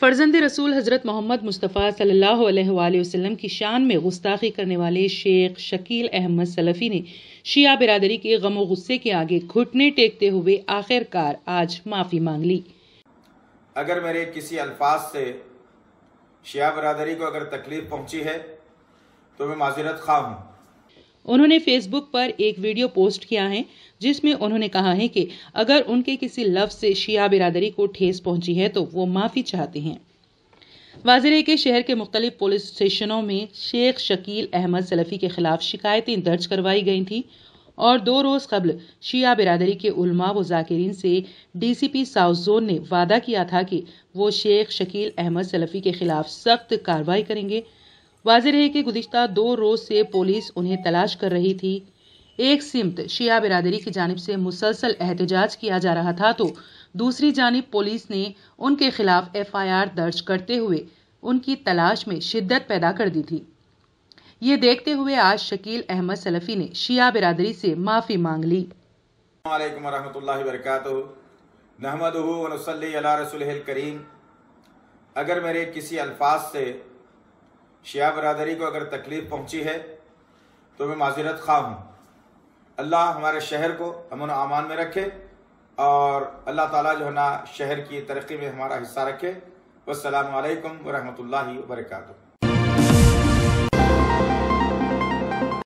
फर्जंद रसूल हज़रत मोहम्मद मुस्तफ़ा सल्लल्लाहु अलैहि वसल्लम की शान में गुस्ताखी करने वाले शेख शकील अहमद सलफ़ी ने शिया बिरादरी के गम गुस्से के आगे घुटने टेकते हुए आखिरकार आज माफ़ी मांग ली। अगर मेरे किसी अल्फाज से शिया बरदरी को अगर तकलीफ़ पहुँची है तो मैं माजरत खा हूँ। उन्होंने फेसबुक पर एक वीडियो पोस्ट किया है, जिसमें उन्होंने कहा है कि अगर उनके किसी लफ्ज से शिया बिरादरी को ठेस पहुँची है तो वो माफ़ी चाहते हैं। वाजरे के शहर के मुख्तलिफ़ पुलिस स्टेशनों में शेख शकील अहमद सलफ़ी के खिलाफ शिकायतें दर्ज करवाई गई थी और दो रोज़ कबल शिया बिरादरी के उलमा व जाकिरीन से डीसीपी साउथ जोन ने वादा किया था कि वो शेख शकील अहमद सलफ़ी के खिलाफ सख्त कार्रवाई करेंगे। वाज रहे कि गुजशत दो रोज से पुलिस उन्हें तलाश कर रही थी। एक सिमत शिया बिरादरी की जानब से मुसलसल एहतजाज किया जा रहा था तो दूसरी जानब पुलिस ने उनके खिलाफ एफ़ आई आर दर्ज करते हुए उनकी तलाश में शिद्दत पैदा कर दी थी। ये देखते हुए आज शकील अहमद सलफ़ी ने शिया बिरादरी से माफ़ी मांग ली। करीम। अगर मेरे किसी अल्फाज से शिया बरदरी को अगर तकलीफ़ पहुँची है तो मैं माजरत खा हूँ। अल्लाह हमारे शहर को अमन अमान में रखे और अल्लाह ताला जो है ना शहर की तरक्की में हमारा हिस्सा रखे। वालकम वरहमल वर्का